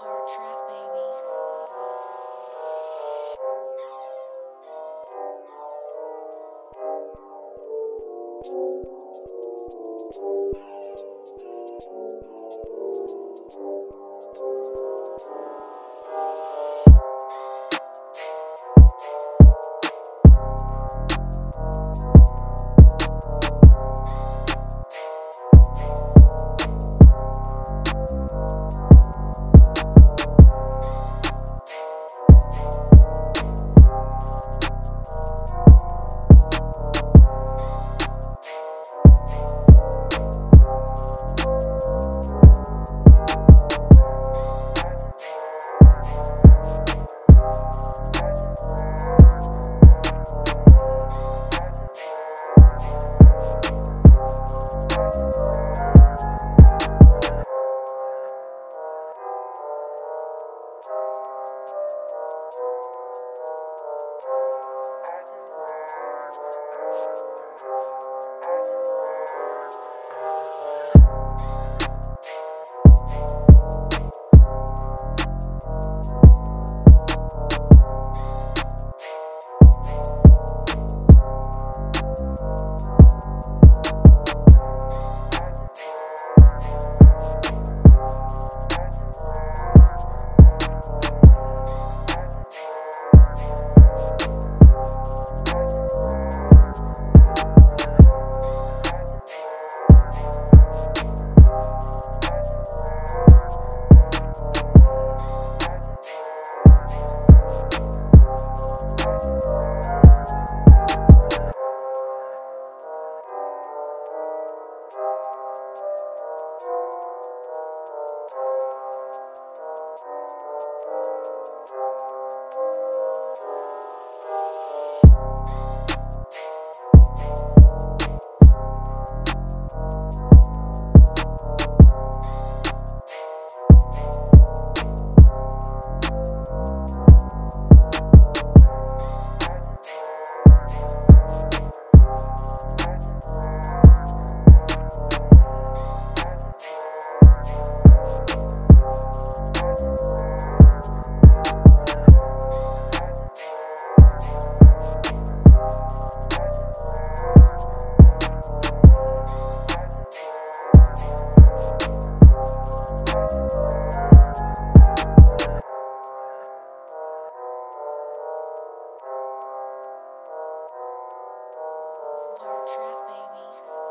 Thank you. Trap, Thank you. Art trap, baby.